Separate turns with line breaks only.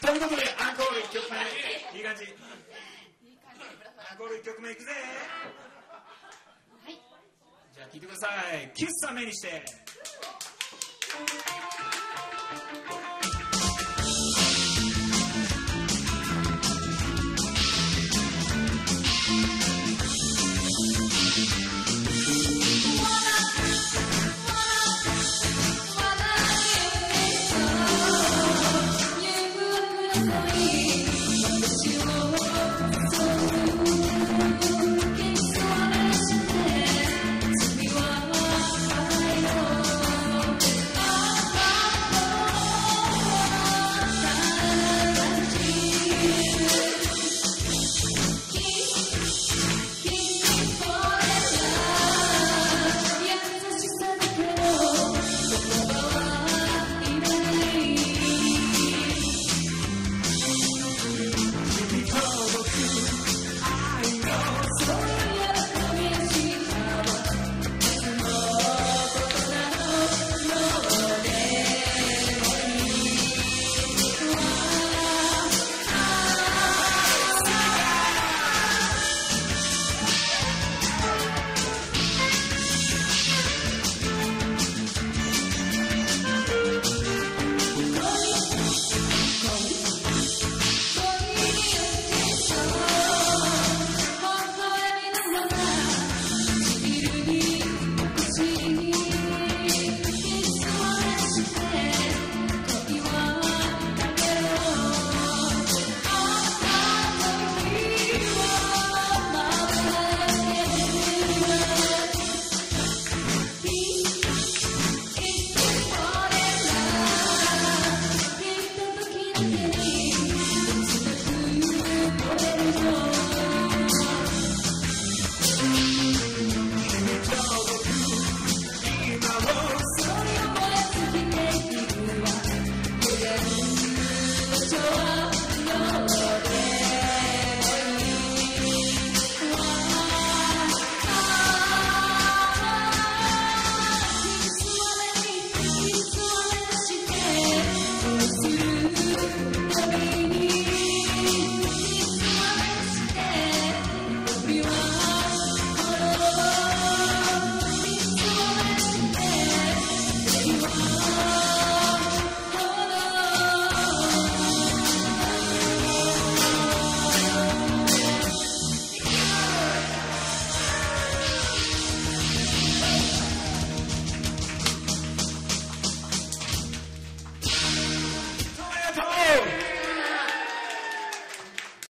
ということでアンコール1曲目。いい感じ。アンコール1曲目いくぜ。はい。じゃあ聴いてください「キスさ目にして」